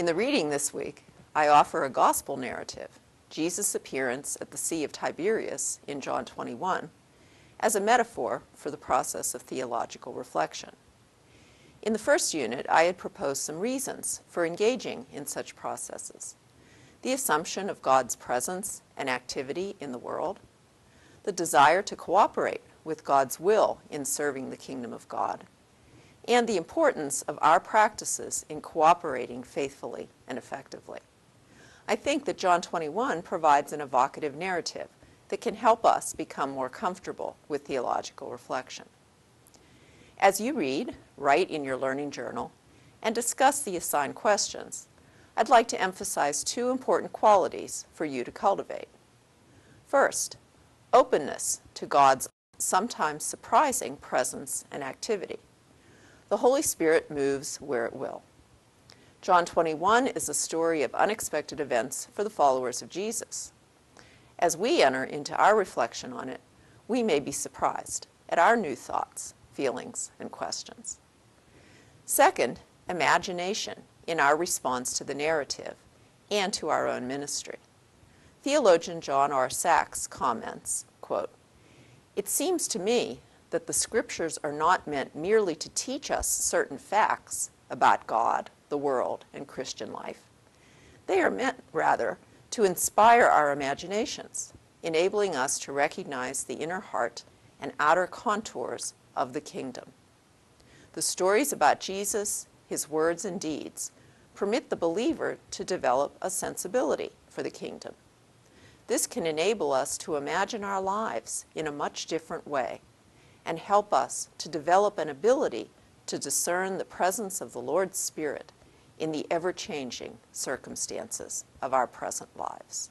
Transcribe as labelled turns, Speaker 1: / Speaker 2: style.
Speaker 1: In the reading this week, I offer a gospel narrative, Jesus' appearance at the Sea of Tiberias in John 21, as a metaphor for the process of theological reflection. In the first unit, I had proposed some reasons for engaging in such processes the assumption of God's presence and activity in the world, the desire to cooperate with God's will in serving the kingdom of God, and the importance of our practices in cooperating faithfully and effectively. I think that John 21 provides an evocative narrative that can help us become more comfortable with theological reflection. As you read, write in your learning journal, and discuss the assigned questions, I'd like to emphasize two important qualities for you to cultivate. First, openness to God's sometimes surprising presence and activity. The Holy Spirit moves where it will. John 21 is a story of unexpected events for the followers of Jesus. As we enter into our reflection on it, we may be surprised at our new thoughts, feelings, and questions. Second, imagination in our response to the narrative and to our own ministry. Theologian John R. Sachs comments, quote, It seems to me that the scriptures are not meant merely to teach us certain facts about God, the world, and Christian life. They are meant, rather, to inspire our imaginations, enabling us to recognize the inner heart and outer contours of the kingdom. The stories about Jesus, his words and deeds, permit the believer to develop a sensibility for the kingdom. This can enable us to imagine our lives in a much different way and help us to develop an ability to discern the presence of the Lord's Spirit in the ever changing circumstances of our present lives.